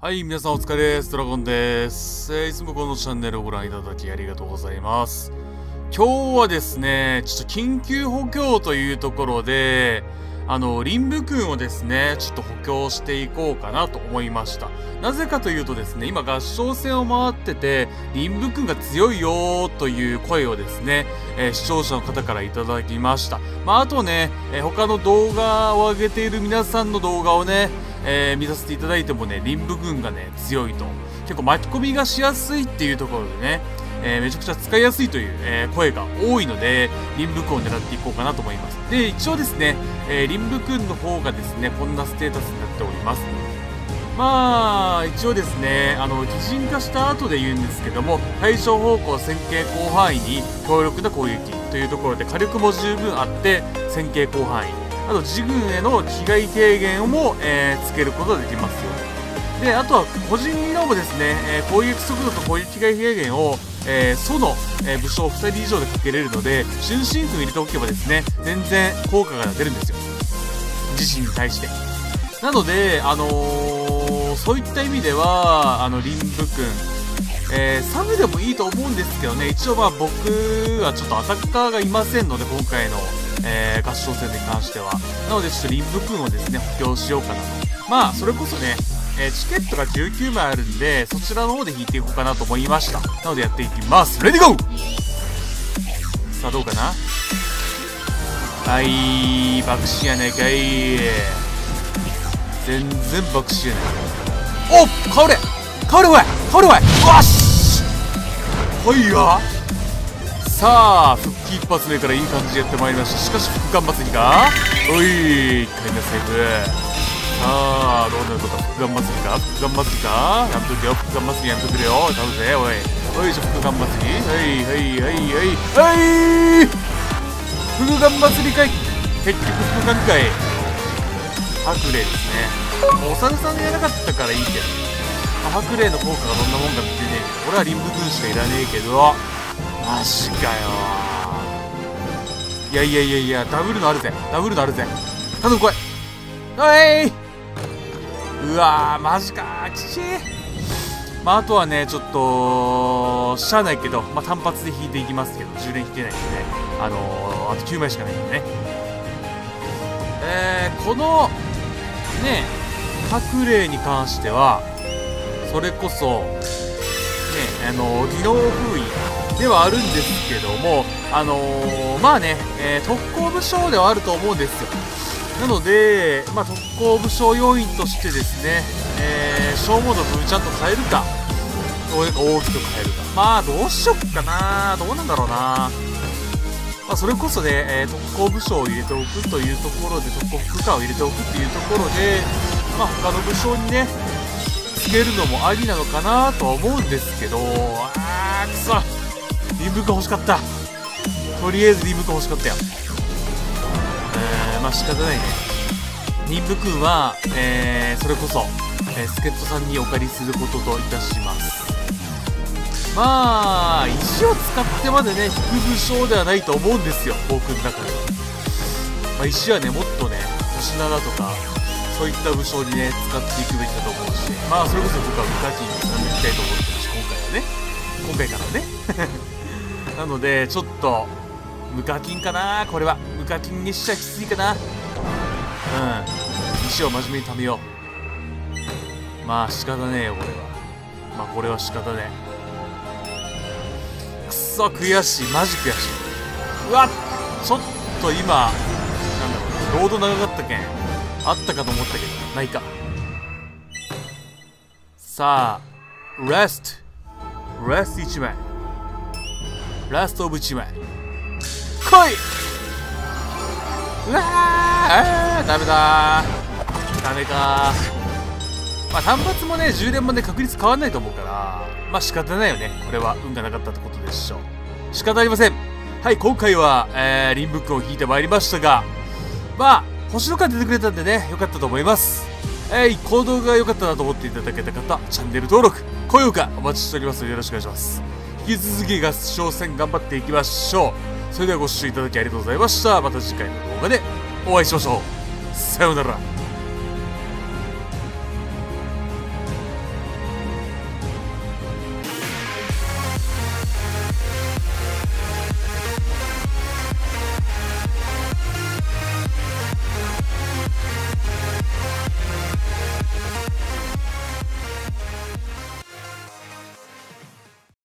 はい、皆さんお疲れです。ドラゴンです。えー、いつもこのチャンネルをご覧いただきありがとうございます。今日はですね、ちょっと緊急補強というところで、あの、リンブ君をですね、ちょっと補強していこうかなと思いました。なぜかというとですね、今合唱戦を回ってて、リンブ君が強いよーという声をですね、えー、視聴者の方からいただきました。まあ、あとね、えー、他の動画を上げている皆さんの動画をね、えー、見させていただいてもね、臨武軍がね、強いと。結構巻き込みがしやすいっていうところでね、えー、めちゃくちゃ使いやすいという、えー、声が多いので、臨武軍を狙っていこうかなと思います。で、一応ですね、えー、臨武軍の方がですね、こんなステータスになっております。まあ、一応ですね、あの、擬人化した後で言うんですけども、対象方向線形広範囲に強力な攻撃というところで火力も十分あって、線形広範囲。あと自軍への被害軽減も、えー、つけることができますよ。であとは個人技能もですね、えー、攻撃速度と攻撃被害軽減を、えー、ソの、えー、武将2人以上でかけれるので春心軍入れておけばですね全然効果が出るんですよ。自身に対して。なのであのー、そういった意味ではあの林武君えー、サブでもいいと思うんですけどね、一応まあ僕はちょっとアタッカーがいませんので、今回の、えー、合唱戦に関しては。なので、ちょっとリンブ君をですね、補強しようかなと。まあ、それこそね、えー、チケットが19枚あるんで、そちらの方で引いていこうかなと思いました。なのでやっていきます。レディゴーさあ、どうかな？はい、爆死やないかい。全然爆死やない。おかおれかおれおい。かおれおい。わし。はいや。さあ復帰一発目からいい感じでやってまいりました。しかし副艦祭りか。おい1回目セーフさあどうなること？副艦祭りか？副艦祭りか？やめとけよ。副艦祭りやめとくれよ。頼むぜおい。おいじゃ副艦祭りはいはいはいはい。はい。副艦祭りかい。結局副艦かい。白麗ですね。お猿さんがやらなかったからいいけど。ハクレイの効果がどんなもんかってね俺はリンブ君しかいらねえけど。マジかよ。いやいやいやいやダブルのあるぜ。ダブルのあるぜ。頼む来い。おい！うわーマジか。きち。まああとはねちょっとしゃあないけど、まあ、単発で引いていきますけど10連引けないんでね。あのー、あと9枚しかないんでね。えー、このね白霊に関してはそれこそ、ね、あの技能封印ではあるんですけども、あのー、まあね、えー、特攻武将ではあると思うんですよ。なので、まあ、特攻武将要員としてですね、えー、消耗度分ちゃんと変えるか、大きく変えるか。まあ、どうしよっかなどうなんだろうなまあ、それこそね、えー、特攻武将を入れておくというところで、特攻副官を入れておくっていうところで、まあ、他の武将にね、つけるのもありなのかなとは思うんですけどあーくそ。リムク欲しかった。とりあえずリムク欲しかったよ。え、まあ仕方ないね。任務君は、えー、それこそ、えー、助っ人さんにお借りすることといたします。まあ石を使ってまでね引く武将ではないと思うんですよ僕の中で、まあ、石はねもっとね星7とかそういった武将にね使っていくべきだと思うしまあそれこそ僕は無課金に使っていきたいと思ってますし今回はね。今回からね。なのでちょっと無課金かなこれは。無課金にしちゃきついかな。うん。石を真面目に貯めよう。まあ仕方ねえよこれは。まあこれは仕方ねえ。くそ悔しい。マジ悔しい。うわっ。ちょっと今なんだろう。ロード長かったけん。あったかと思ったけどないか。さあラストラスト1枚。ラストオブ1枚。来い！うわー！ダメだ。ダメか。まあ単発もね充電もね確率変わんないと思うからまあ仕方ないよね。これは運がなかったってことでしょう。仕方ありません。はい今回は、えー、リンブックを引いてまいりましたがまあ星の数出てくれたんでね、良かったと思います。えー、行動が良かったなと思っていただけた方、チャンネル登録、高評価お待ちしておりますのでよろしくお願いします。引き続き合唱戦頑張っていきましょう。それではご視聴いただきありがとうございました。また次回の動画でお会いしましょう。さようなら。